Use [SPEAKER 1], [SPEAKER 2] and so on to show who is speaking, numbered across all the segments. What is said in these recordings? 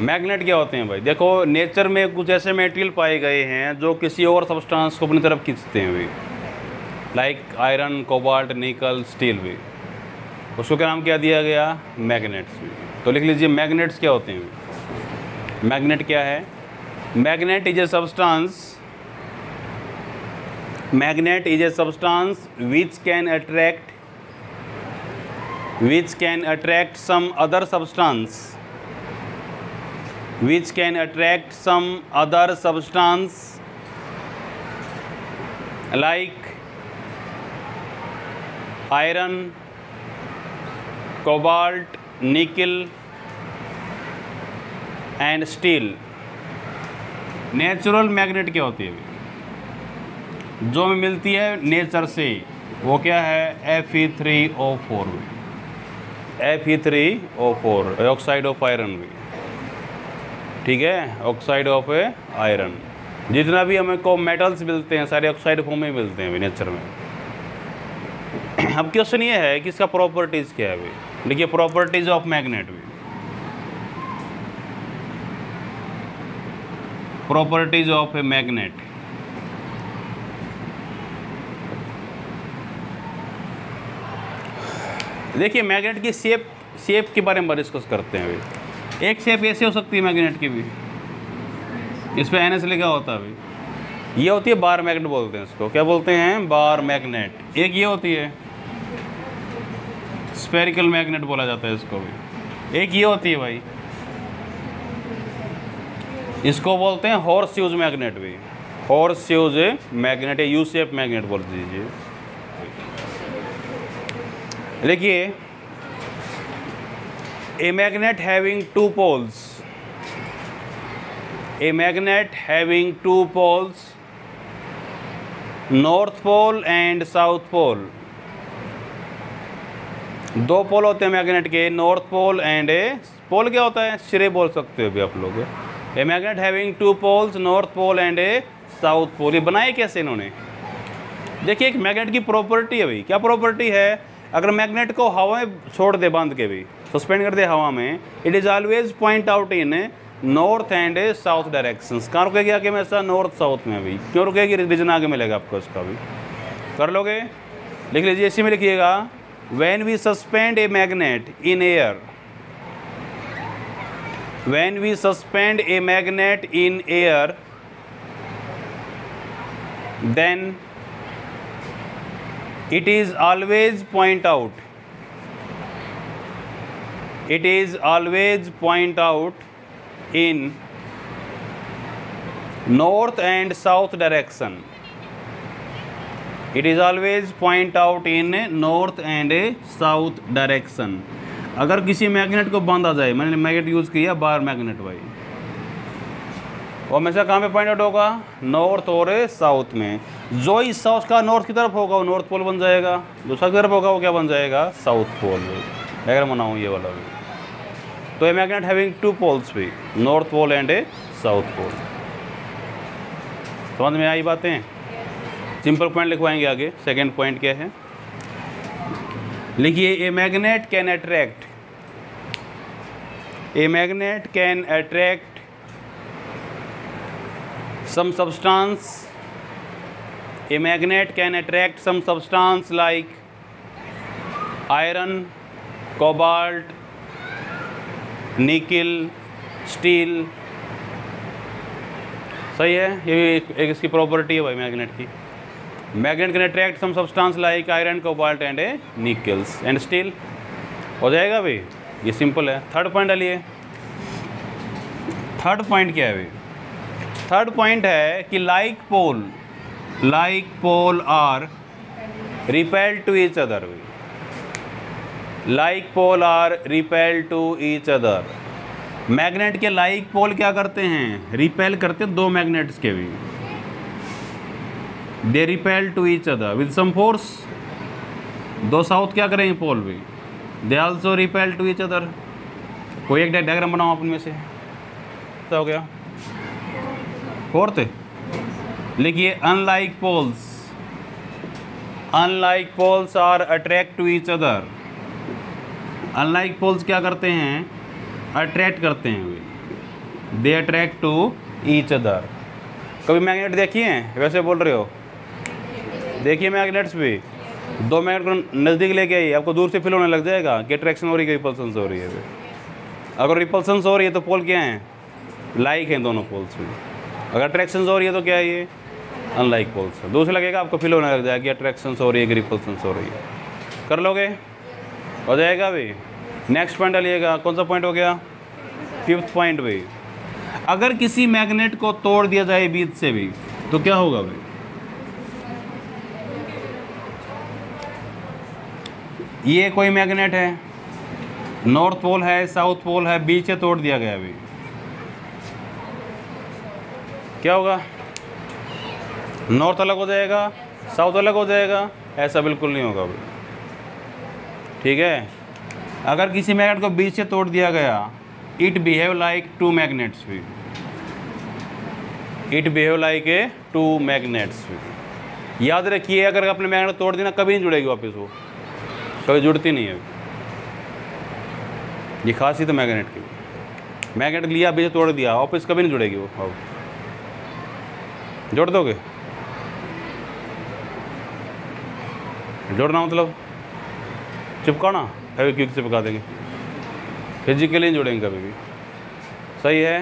[SPEAKER 1] Magnet क्या होते हैं भाई? देखो नेचर में कुछ ऐसे मेटेरियल पाए गए हैं जो किसी और सब्सटेंस को अपनी तरफ़ खींचते हैं भाई। Like iron cobalt nickel steel भी। उसको क्या नाम क्या दिया गया? मैग्नेट्स भी। तो लिख लीजिए मैग्नेट्स क्या होते हैं मैग्नेट क्या है? Magnet is a substance magnet is a substance which can attract which can attract some other substance which can attract some other substance like iron, cobalt, nickel and steel natural magnet क्या होती है? जो हमें मिलती है nature से, वो क्या है? F E three O four में। F E three O four oxide of iron भी ठीक है? ऑक्साइड ऑफ़ आयरन जितना भी हमें को मेटल्स मिलते हैं, सारे ऑक्साइड फॉर्म में मिलते हैं नेचर में। अब क्वेश्चन ये है कि इसका प्रॉपर्टीज़ क्या है अभी? देखिए प्रॉपर्टीज़ ऑफ़ मैग्नेट भी। प्रॉपर्टीज़ ऑफ़ ए मैग्नेट देखिए मैग्नेट की शेप शेप के बारे में डिस्कस करते हैं अभी। एक शेप ऐसे हो सकती है मैग्नेट की भी। इस पर एन एस लिखा होता है अभी। ये होती है बार मैग्नेट बोलते हैं इसको। क्या बोलते हैं? बार मैग्नेट एक ये होती है। स्पेरिकल मैग्नेट बोला जाता है इसको भी। एक ये होती है भाई। इसको बोलते हैं हॉर्स यूज़ मैग्नेट भी। Horseshoe magnet U shape magnet बोल दीजिए। देखिए a magnet having two poles a magnet having two poles north pole and south pole दो पोल होते हैं मैग्नेट के नॉर्थ पोल एंड ए पोल क्या होता है? सिरे बोल सकते हो अभी आप लोग। A magnet having two poles north pole and a south pole ये बनाए कैसे इन्होंने? देखिए, एक मैग्नेट की प्रॉपर्टी है भाई। क्या प्रॉपर्टी है? अगर मैग्नेट को हवा में छोड़ दे बाँध के भी। सस्पेंड कर दे हवा में. It is always point out in north and south direction कहाँ रुकेगी आगे में ऐसा? नॉर्थ साउथ में भी क्यों रुकेगी? रीजन आगे मिलेगा आपको इसका भी कर लोगे? लिख लीजिए, इसी में लिखिएगा. When we suspend a magnet in air when we suspend a magnet in air then it is always point out. It is always point out in north and south direction. It is always point out in north and south direction. अगर किसी magnet को बांधा जाए, मैंने magnet use किया bar magnet भाई। वो हमेशा कहाँ पे पॉइंट आउट होगा? नॉर्थ और साउथ में। जो हिस्सा का नॉर्थ की तरफ़ होगा, वो नॉर्थ पोल बन जाएगा। दूसरा की तरफ़ होगा, वो क्या बन जाएगा? साउथ पोल अगर मनाऊँ ये वाला भी। तो a magnet having two poles भी north pole and a south pole समझ में आई बातें? सिंपल पॉइंट लिखवाएँगे आगे सेकेंड पॉइंट क्या है? लिखिए a magnet can attract a magnet can attract some substance a magnet can attract some substance like iron cobalt nickel steel सही है ये भी एक, एक इसकी प्रॉपर्टी है भाई मैग्नेट की। Magnet can attract some substance like iron cobalt and a nickels and steel हो जाएगा भाई ये सिंपल है। थर्ड पॉइंट डालिए। थर्ड पॉइंट क्या है भाई? थर्ड पॉइंट है कि like pole like pole are repel to each other like pole are repel to each other magnet के लाइक पोल क्या करते हैं? रिपेल करते हैं दो मैग्नेट्स के भी। They repel to each other with some force दो साउथ क्या करेंगे पोल भी? They also repel to each other कोई एक डायग्राम बनाओ अपन में से। तो हो गया? फोर्थ लिखिए unlike poles unlike poles are attract to each other unlike poles क्या करते हैं? अट्रैक्ट करते हैं वे। They attract to each other कभी मैग्नेट देखिए? हैं वैसे बोल रहे हो। देखिए मैग्नेट्स भी। दो मैग्नेट को नज़दीक लेके आइए, आपको दूर से फील होने लग जाएगा कि अट्रैक्शन हो रही है रिपल्सन हो रही है अगर रिपल्सन हो रही है तो पोल क्या है? लाइक हैं दोनों पोल्स में। अगर अट्रैक्शन हो रही है तो क्या है ये? अनलाइक पोल्स दूसरा लगेगा आपको फील होने लग जाएगा कि अट्रैक्शन हो रही है कि रिपल्सन हो रही है। कर लोगे? हो जाएगा अभी नेक्स्ट पॉइंट डालिएगा। कौन सा पॉइंट हो गया? फिफ्थ पॉइंट भाई अगर किसी मैग्नेट को तोड़ दिया जाए बीच से भी तो क्या होगा भाई? ये कोई मैग्नेट है? नॉर्थ पोल है साउथ पोल है, बीच से तोड़ दिया गया अभी। क्या होगा? नॉर्थ अलग हो जाएगा साउथ अलग हो जाएगा। ऐसा बिल्कुल नहीं होगा अभी ठीक है? अगर किसी मैग्नेट को बीच से तोड़ दिया गया it behave like two magnets भी। It behave like a two magnets याद रखिए, अगर अपने मैग्नेट तोड़ देना कभी नहीं जुड़ेगी वापस वो। कभी जुड़ती नहीं है। ये खासियत है मैग्नेट की। मैग्नेट लिया, बीच तोड़ दिया, वापस कभी नहीं जुड़ेगी वो। अब जोड़ दोगे? जोड़ना मतलब? चिपकाना है क्विक चिपका देंगे। फिजिकली जोड़ेंगे कभी भी। सही है?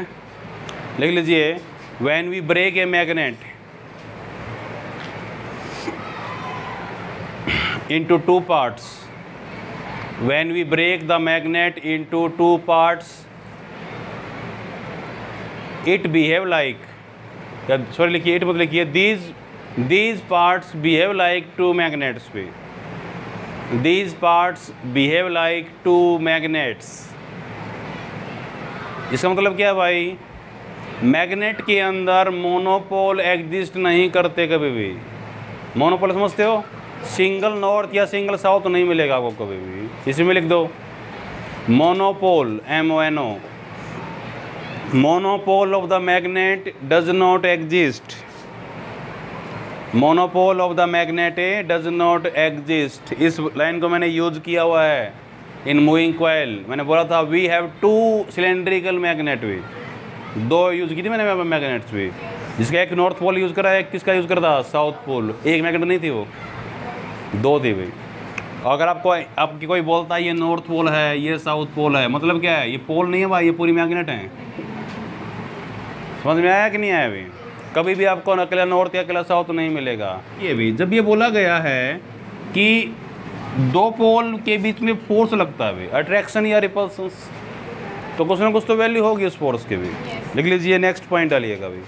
[SPEAKER 1] लिख लीजिए when we break a magnet into two parts, when we break the magnet into two parts, it behave like sorry लिखिए इट मतलब लिखिए these these parts behave like two magnets भी these parts behave like two magnets इसका मतलब क्या भाई? Magnet के अंदर मोनोपोल एग्जिस्ट नहीं करते कभी भी। मोनोपोल समझते हो? सिंगल नॉर्थ या सिंगल साउथ नहीं मिलेगा आपको कभी भी। इसी में लिख दो। Monopole M O N O monopole of the magnet does not exist monopole of the magnet does not exist. इस लाइन को मैंने यूज़ किया हुआ है इन मूविंग कोयल मैंने बोला था we have two cylindrical magnet भी दो यूज़ की थी मैंने मैग्नेट्स भी जिसका एक नॉर्थ पोल यूज़ करा है एक किसका यूज़ करा था? साउथ पोल एक मैग्नेट नहीं थी वो। दो थी भाई। अगर आपको, आपकी कोई बोलता है, ये नॉर्थ पोल है, ये साउथ पोल है मतलब क्या है? ये पोल नहीं है भाई, ये पूरी मैग्नेट है। समझ में आया कि नहीं आया अभी कभी भी आपको अकेला नॉर्थ या अकेला साउथ नहीं मिलेगा। ये भी जब ये बोला गया है कि दो पोल के बीच में फोर्स लगता है अट्रैक्शन या रिपल्सन तो कुछ ना कुछ तो वैल्यू होगी उस फोर्स के भी। लिख लीजिए नेक्स्ट पॉइंट डालिएगा भी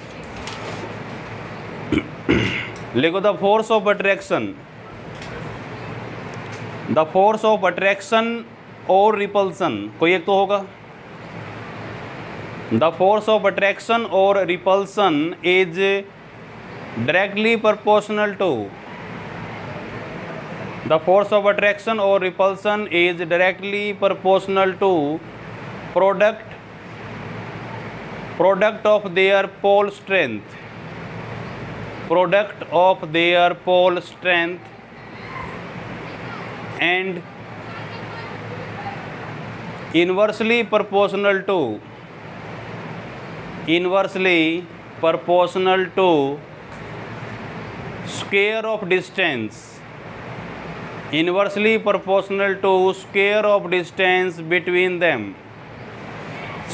[SPEAKER 1] लिखो the force of attraction the force of attraction और रिपल्सन कोई एक तो होगा? The force of attraction or repulsion is directly proportional to. The force of attraction or repulsion is directly proportional to product product of their pole strength. Product of their pole strength and inversely proportional to inversely proportional to square of distance inversely proportional to square of distance between them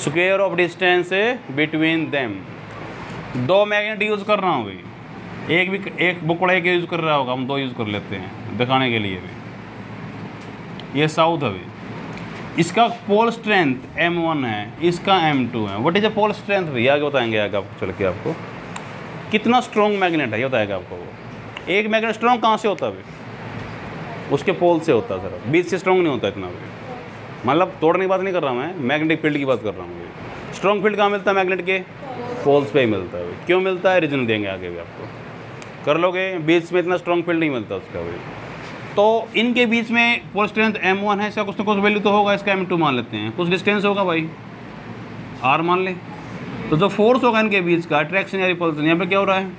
[SPEAKER 1] square of distance between them दो magnet use कर रहा हूँ भाई एक भी, एक बुकड़े के use कर रहा होगा, हम दो यूज़ कर लेते हैं, दिखाने के लिए भी। ये साउथ है भाई इसका पोल स्ट्रेंथ एम वन है, इसका एम टू है। What is a pole strength भैया? आगे बताएँगे आगे आपको चल के आपको। कितना स्ट्रॉन्ग मैग्नेट है, ये बताएगा आपको वो। एक मैग्नेट स्ट्रॉन्ग कहाँ से होता है उसके पोल से होता है सर। बीच से स्ट्रॉन्ग नहीं होता इतना भी। मतलब तोड़ने की बात नहीं कर रहा मैं मैग्नेटिक फ़ील्ड की बात कर रहा हूँ स्ट्रॉन्ग फ़ील्ड कहाँ मिलता है मैग्नेट के? पोल्स पे ही मिलता है। क्यों मिलता है? रीजन देंगे आगे भी आपको। कर लोगे, बीच में इतना स्ट्रॉन्ग फ़ील्ड नहीं मिलता उसका भी। तो इनके बीच में पोल स्ट्रेंथ एम वन है, इसका कुछ ना कुछ वैल्यू तो होगा, इसका एम टू मान लेते हैं। कुछ डिस्टेंस होगा भाई। आर मान ले। तो जो फोर्स होगा इनके बीच का अट्रैक्शन या रिपल्सन यहाँ पे क्या हो रहा है?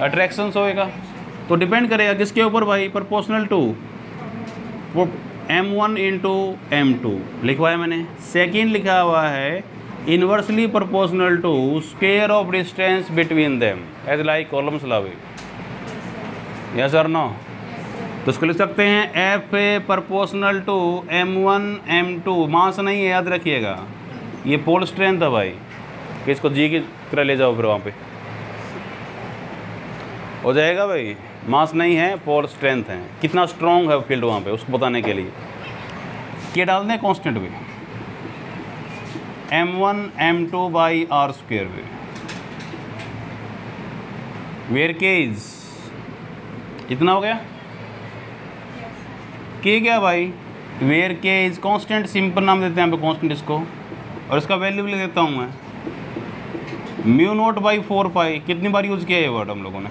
[SPEAKER 1] अट्रैक्शन होएगा। तो डिपेंड करेगा किसके ऊपर भाई? प्रपोर्शनल टू वो M one into M two लिखवाया मैंने। सेकेंड लिखा हुआ है, inversely proportional to square of distance between them as like columns love yes or no? तो इसको लिख सकते हैं F A proportional to M one M two mass नहीं है, याद रखिएगा। ये पोल स्ट्रेंथ है भाई। कि इसको जी की तरह ले जाओ फिर वहाँ पे। हो जाएगा भाई। मास नहीं है पोल स्ट्रेंथ है। कितना स्ट्रॉन्ग है फ़ील्ड वहाँ पे, उसको बताने के लिए। क्या डाल दें कॉन्स्टेंट भी। M one M two by R square भी। वेयर केज इतना हो गया? के क्या भाई? वेयर के इज़ कांस्टेंट सिंपल नाम देते हैं यहाँ कांस्टेंट इसको। और इसका वैल्यू भी लिख देता हूँ मैं। Mu naught by four pi कितनी बार यूज़ किया ये वर्ड हम लोगों ने?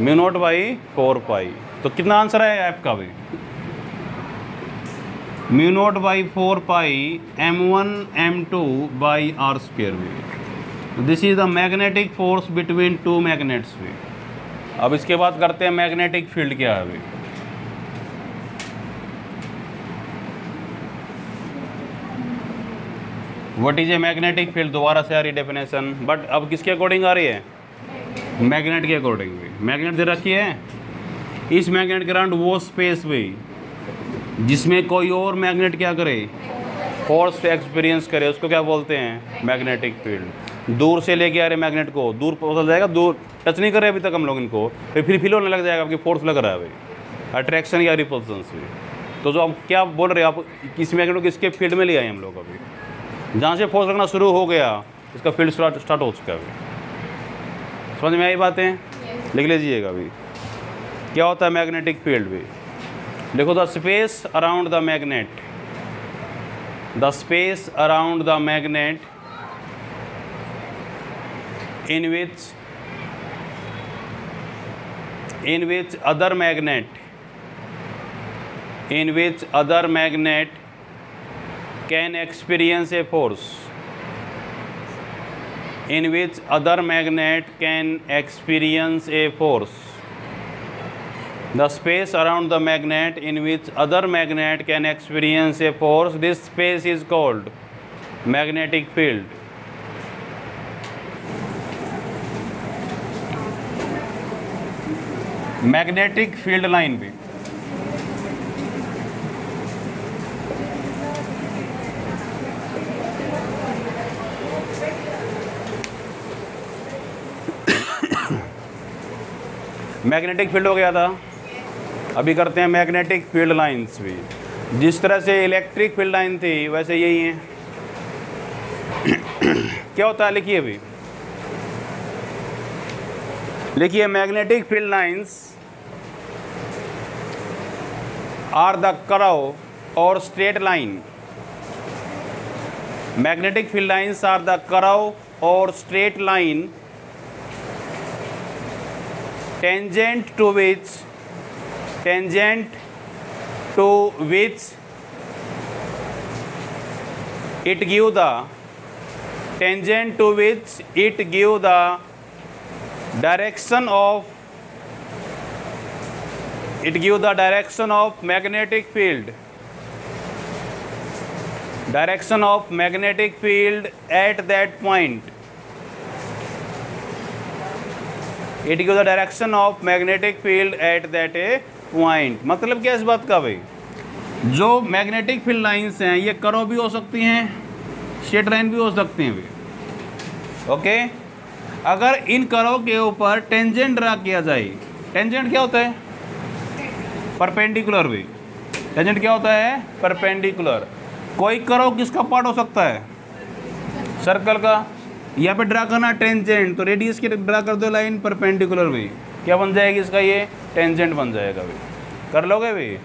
[SPEAKER 1] Mu naught by four pi तो कितना आंसर है ऐप का भी? Mu naught by four pi m one m two by r square भी। This is the magnetic force between two magnets भी। अब इसके बाद करते हैं मैग्नेटिक फ़ील्ड क्या है अभी? What is a magnetic field दोबारा से आ रही डेफिनेशन बट अब किसके अकॉर्डिंग आ रही है? मैग्नेट के अकॉर्डिंग भी. मैग्नेट दे रखी है? इस मैग्नेट के अराउंड वो स्पेस भी। जिसमें कोई और मैग्नेट क्या करे? फोर्स एक्सपीरियंस करे, उसको क्या बोलते हैं? मैग्नेटिक फ़ील्ड दूर से लेके आ रहे मैग्नेट को। दूर पता जाएगा, दूर टच नहीं कर रहे अभी तक हम लोग इनको। फिर फिर फील होने लग जाएगा, आपकी फोर्स लग रहा है भाई अट्रैक्शन या रिपल्सन भी तो जो आप क्या बोल रहे हैं, आप किस मैग्नेट को किसके फ़ील्ड में ले आए हम लोग अभी? जहाँ से फोर्स लगना शुरू हो गया इसका फ़ील्ड स्टार्ट स्टार्ट हो चुका है समझ में आई बातें? लिख लीजिएगा अभी। क्या होता है मैग्नेटिक फ़ील्ड भी? देखो the space around the magnet the space around the magnet in which in which other magnet in which other magnet can experience a force in which other magnet can experience a force. The space around the magnet in which other magnet can experience a force, this space is called magnetic field. Magnetic field line भी magnetic field हो गया था। अभी करते हैं magnetic field lines भी। जिस तरह से इलेक्ट्रिक फ़ील्ड लाइन थी, वैसे यही है। क्या होता है, लिखिए अभी। लिखिए, magnetic field lines are the curve और straight line magnetic field lines are the curve और straight line tangent to which tangent to which it give the tangent to which it give the direction of it give the direction of magnetic field direction of magnetic field at that point it give the direction of magnetic field at that a point मतलब क्या इस बात का भाई? जो magnetic field lines हैं, ये करो भी हो सकती हैं स्ट्रेट लाइन भी हो सकती हैं भी ओके अगर इन करो के ऊपर टेंजेंट ड्रा किया जाए टेंजेंट क्या होता है? परपेंडिकुलर भी टेंजेंट क्या होता है? परपेंडिकुलर कोई करो किसका पार्ट हो सकता है? सर्कल का। यहाँ पे ड्रा करना टेंजेंट तो रेडियस की ड्रा कर दो लाइन परपेंडिकुलर भी क्या बन जाएगी इसका ये? टेंजेंट बन जाएगा भाई। कर लोगे भाई?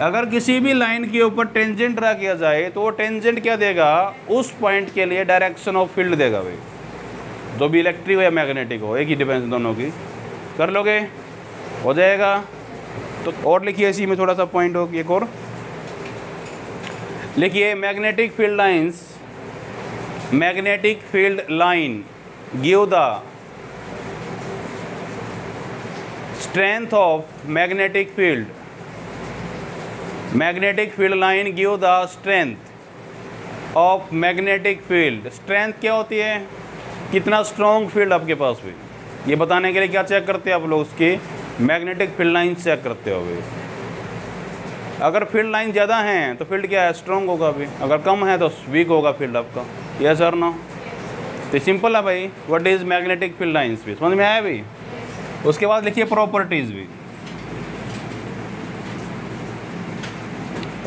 [SPEAKER 1] अगर किसी भी लाइन के ऊपर टेंजेंट ड्रा किया जाए तो वो टेंजेंट क्या देगा? उस पॉइंट के लिए डायरेक्शन ऑफ़ फ़ील्ड देगा भाई। जो भी इलेक्ट्रिक हो या मैग्नेटिक हो, एक ही डिफेंस दोनों की। कर लोगे? हो जाएगा। तो और लिखिए इसी में थोड़ा सा पॉइंट हो, एक और। लिखिए magnetic field lines magnetic field line the strength of magnetic field magnetic field line give the strength of magnetic field. Strength क्या होती है? कितना स्ट्रॉन्ग फ़ील्ड आपके पास भी ये बताने के लिए क्या चेक करते हैं आप लोग उसकी मैग्नेटिक फ़ील्ड लाइन चेक करते हो अभी। अगर फ़ील्ड लाइन ज़्यादा हैं तो फ़ील्ड क्या है? स्ट्रॉन्ग होगा अभी। अगर कम है तो वीक होगा फ़ील्ड आपका। यस सर नो तो सिंपल है भाई। What is magnetic field lines भी? समझ में आया भाई उसके बाद लिखिए प्रॉपर्टीज़ भी।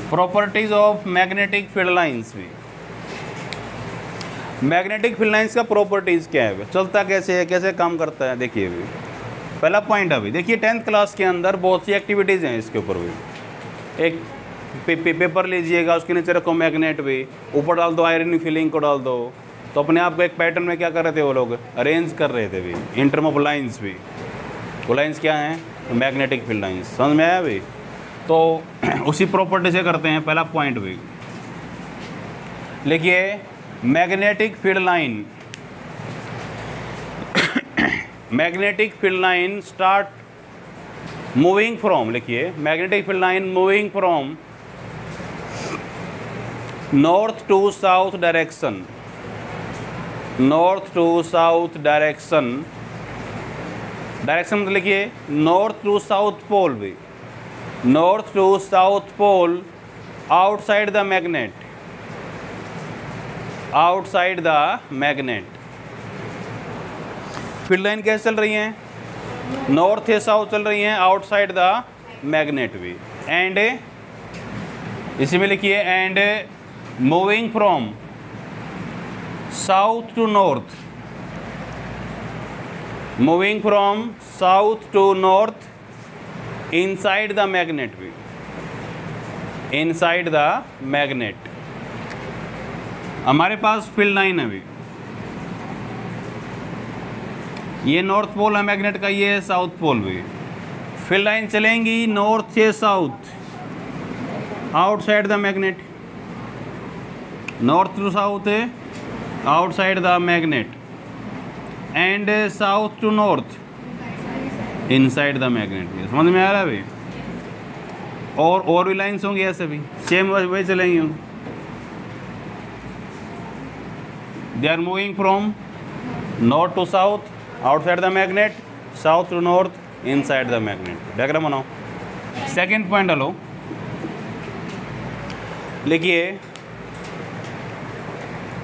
[SPEAKER 1] Properties of magnetic field lines भी। मैग्नेटिक फ़ील्ड लाइंस का प्रॉपर्टीज़ क्या है चलता कैसे है? कैसे काम करता है? देखिए अभी। पहला पॉइंट अभी। देखिए टेंथ क्लास के अंदर बहुत सी एक्टिविटीज़ हैं इसके ऊपर भी। एक पे, पे, पेपर लीजिएगा उसके नीचे रखो मैग्नेट भी। ऊपर डाल दो आयरन फिलिंग को डाल दो। तो अपने आप को एक पैटर्न में क्या कर रहे थे वो लोग? अरेंज कर रहे थे भी। इंटर्म ऑफ़ लाइन्स भी। वो लाइन्स क्या हैं? मैग्नेटिक फ़ील्ड लाइन्स समझ में आया भाई? तो उसी प्रॉपर्टी से करते हैं पहला पॉइंट भी। लिखिए magnetic field line magnetic field line start moving from लिखिए magnetic field line moving from north to south direction north to south direction direction मतलब लिखिए नॉर्थ टू साउथ पोल भी। North to south pole outside the magnet. Outside the magnet. Field line कैसे चल रही हैं? North या south चल रही हैं आउटसाइड द मैग्नेट भी। एंड इसी में लिखिए and moving from south to north moving from south to north inside the magnet भी inside the magnet. हमारे पास फ़ील्ड लाइन है अभी। ये नॉर्थ पोल है मैग्नेट का, ये है साउथ पोल भी। फ़ील्ड लाइन चलेंगी नॉर्थ से south outside the magnet to south है outside the magnet and south to north inside the magnet समझ में आ रहा है भाई और और भी लाइन्स होंगी ऐसे भी। सेम वही चलेंगी they are moving from north to south outside the magnet south to north inside the magnet diagram बनाओ। सेकेंड पॉइंट डालो। लिखिए।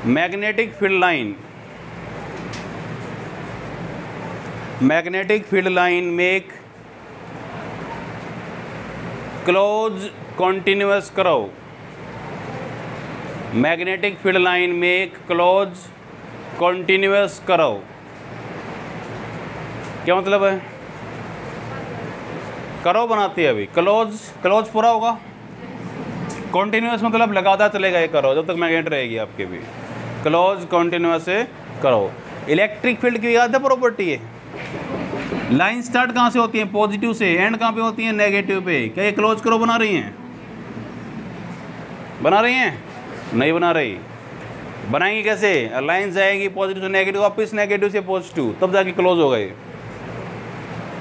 [SPEAKER 1] Magnetic field line. Magnetic field line make close continuous करो। Magnetic field line make close continuous करो। क्या मतलब है? करो बनाती है अभी। क्लोज क्लोज पूरा होगा? कॉन्टिन्यूस मतलब लगातार चलेगा ये करो, जब तक मैग्नेट रहेगी आपके भी। क्लोज कॉन्टिन्यूस करो। इलेक्ट्रिक फ़ील्ड की याद है प्रॉपर्टी है। लाइन स्टार्ट कहाँ से होती है? पॉजिटिव से। एंड कहाँ पे होती है? नेगेटिव पे। क्या ये क्लोज करो, बना रही हैं? बना रही हैं? नहीं बना रही। बनाएँगे कैसे? लाइन जाएगी पॉजिटिव से नेगेटिव वापस नेगेटिव से पॉजिटिव तब जाके क्लोज हो गए।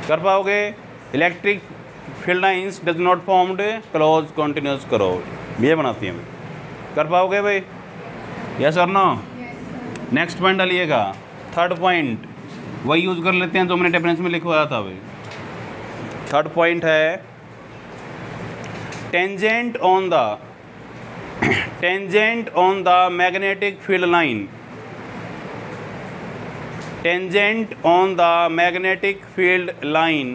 [SPEAKER 1] कर पाओगे? Electric field lines does not formed close continuous करो। ये बनाती हैं। कर पाओगे भाई? यस और नो नेक्स्ट पॉइंट डालिएगा। थर्ड पॉइंट वही यूज़ कर लेते हैं जो मैंने डेफिनेशन में लिखवाया था भाई थर्ड पॉइंट है tangent on the tangent on the magnetic field line tangent on the magnetic field line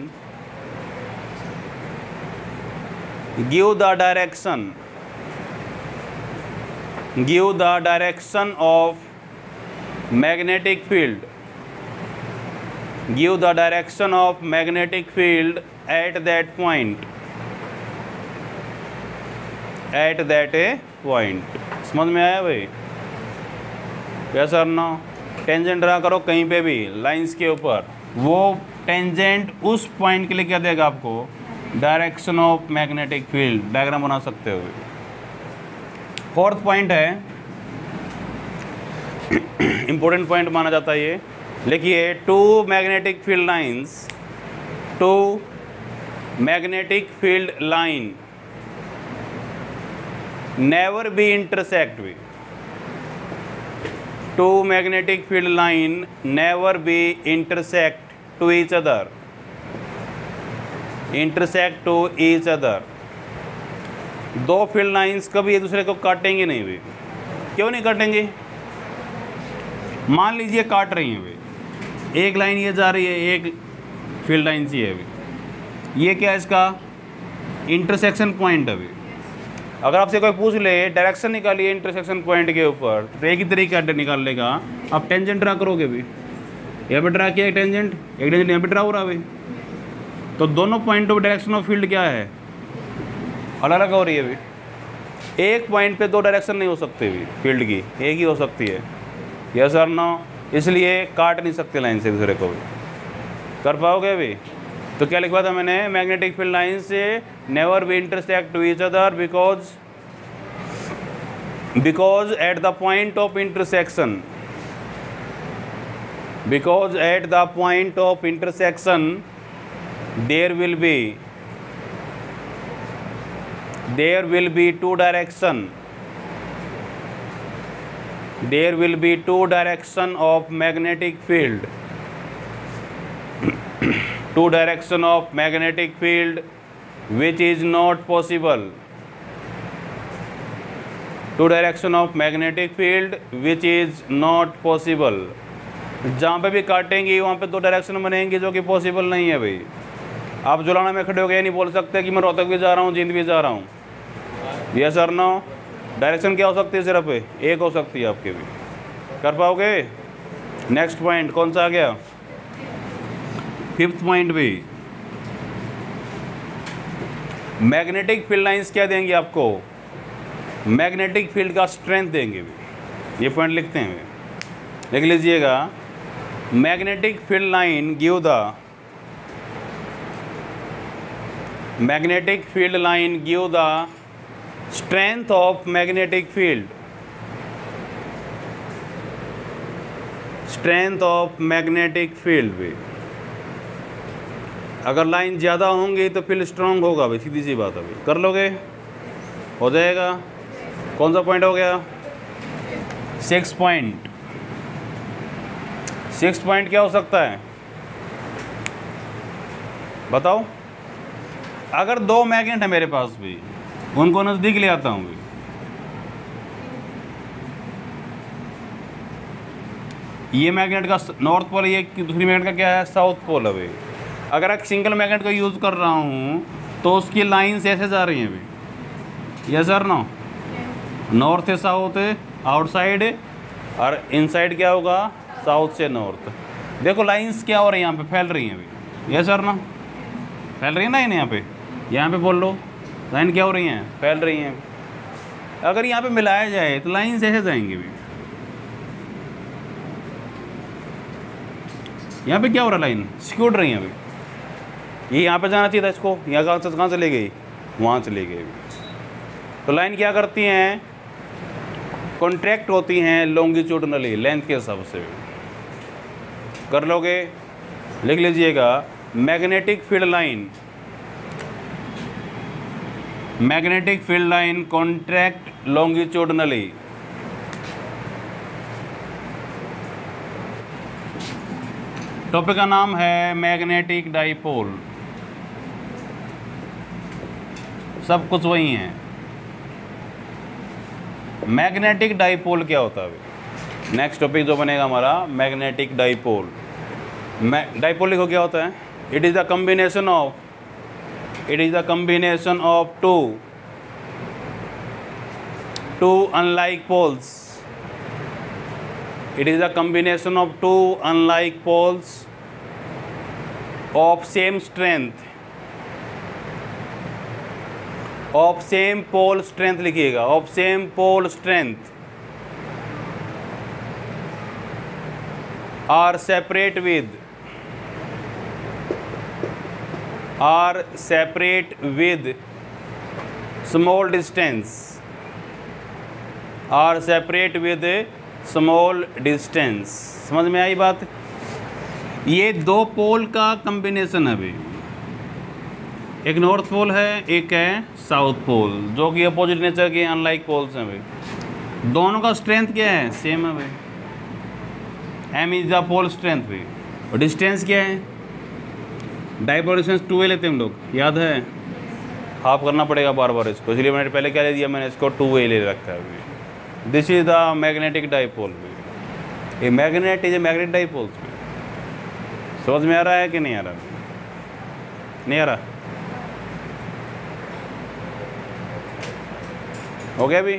[SPEAKER 1] give the direction give the direction of magnetic field give the direction of magnetic field at that point. At that point. समझ में आया भाई? क्या sir ना tangent draw करो कहीं पे भी लाइंस के ऊपर। वो टेंजेंट उस पॉइंट के लिए क्या देगा आपको? Direction of magnetic field diagram बना सकते हो। फोर्थ पॉइंट है। इंपॉर्टेंट पॉइंट माना जाता है ये। देखिए two magnetic field lines two magnetic field line never be intersect we two magnetic field line never be intersect to each other intersect to each other दो फ़ील्ड लाइंस कभी एक दूसरे को काटेंगे नहीं वे। क्यों नहीं काटेंगे? मान लीजिए काट रही हैं वे। एक लाइन ये जा रही है, एक फ़ील्ड लाइन सी है अभी ये क्या है इसका? इंटरसेक्शन पॉइंट अभी अगर आपसे कोई पूछ ले डायरेक्शन निकालिए इंटरसेक्शन पॉइंट के ऊपर तो एक ही तरीका निकालने का आप टेंजेंट ड्रा करोगे भी यहाँ पे ड्रा किया एक टेंजेंट एक टेंजेंट यहाँ पे ड्रा हो रहा है तो दोनों point of direction of field क्या है? अलग अलग हो रही है अभी। एक पॉइंट पे दो डायरेक्शन नहीं हो सकती अभी फ़ील्ड की, एक ही हो सकती है। यस सर नो इसलिए काट नहीं सकते लाइन से दूसरे को भी। कर पाओगे अभी? तो क्या लिखवा था मैंने? मैग्नेटिक फ़ील्ड लाइन से never be intersect to each other because because at the point of intersection because at the point of intersection there will be there will be two direction there will be two direction of magnetic field two direction of magnetic field which is not possible two direction of magnetic field which is not possible जहाँ पे भी काटेंगे वहाँ पे दो direction बनेंगे जो कि पॉसिबल नहीं है भाई आप जुलाना में खड़े हो गए नहीं बोल सकते कि मैं रोहतक भी जा रहा हूँ जिंद भी जा रहा हूँ यस सर नो डायरेक्शन क्या हो सकती है सिर्फ़ एक हो सकती है आपके भी। कर पाओगे? नेक्स्ट पॉइंट कौन सा आ गया? फिफ्थ पॉइंट भी। मैग्नेटिक फ़ील्ड लाइंस क्या देंगे आपको? मैग्नेटिक फ़ील्ड का स्ट्रेंथ देंगे भी। ये पॉइंट लिखते हैं लिख लीजिएगा। Magnetic field line give the magnetic field line give the strength of magnetic field. Strength of magnetic field भी। अगर लाइन ज़्यादा होंगी तो फ़ील्ड स्ट्रांग होगा भाई, सीधी सी बात अभी कर लोगे? हो जाएगा। कौन सा पॉइंट हो गया? सिक्स पॉइंट सिक्स पॉइंट क्या हो सकता है? बताओ। अगर दो मैग्नेट है मेरे पास भी उनको नज़दीक ले आता हूँ ये मैग्नेट का नॉर्थ पोल ये दूसरी मैग्नेट का क्या है? साउथ पोल अभी अगर एक सिंगल मैग्नेट का यूज़ कर रहा हूँ तो उसकी लाइन्स ऐसे जा रही हैं अभी ये सर नो नॉर्थ से साउथ आउटसाइड और इनसाइड क्या होगा? साउथ से नॉर्थ देखो लाइंस क्या हो रही है यहाँ पे? फैल रही हैं अभी ये सर ना फैल रही है ना इन्हें यहाँ पे? यहाँ पे बोल लो। लाइन क्या हो रही हैं? फैल रही हैं। अगर यहाँ पे मिलाया जाए तो लाइन ऐसे जाएँगे भी। यहाँ पे क्या हो रहा लाइन? सिक्योर रही है अभी। ये यहाँ पे जाना चाहिए था इसको। यहाँ कहाँ से कहाँ चले गई? वहाँ चले गई तो लाइन क्या करती हैं? कॉन्ट्रैक्ट होती हैं लॉन्गिट्यूडनली, लेंथ के हिसाब से। कर लोगे? लिख लीजिएगा, magnetic field line. Magnetic field line contract longitudinally topic का नाम है मैग्नेटिक डाइपोल सब कुछ वही है। मैग्नेटिक डाइपोल क्या होता है? नेक्स्ट टॉपिक जो बनेगा हमारा मैग्नेटिक डाइपोल डाइपोल लिखो क्या होता है? It is the combination of it is a combination of two two unlike poles it is a combination of two unlike poles of same strength of same pole strength लिखिएगा of same pole strength are separate with are separate with small distance. Are separate with small distance. समझ में आई बात? ये दो पोल का combination है अभी। एक नॉर्थ पोल है, एक है साउथ पोल जो कि अपोजिट नेचर के अनलाइक पोल्स हैं भाई दोनों का स्ट्रेंथ क्या है? सेम है भाई m is the pole strength भी। और डिस्टेंस क्या है? डिस्टेंस टू ए लेते हम लोग। याद है? हाफ़ करना पड़ेगा बार बार इसको। इसलिए मैंने पहले क्या ले दिया? मैंने इसको टू ए ले रखा है अभी। This is the magnetic dipole ये magnet is a magnet dipole समझ में आ रहा है कि नहीं आ रहा? नहीं आ रहा? हो गया अभी?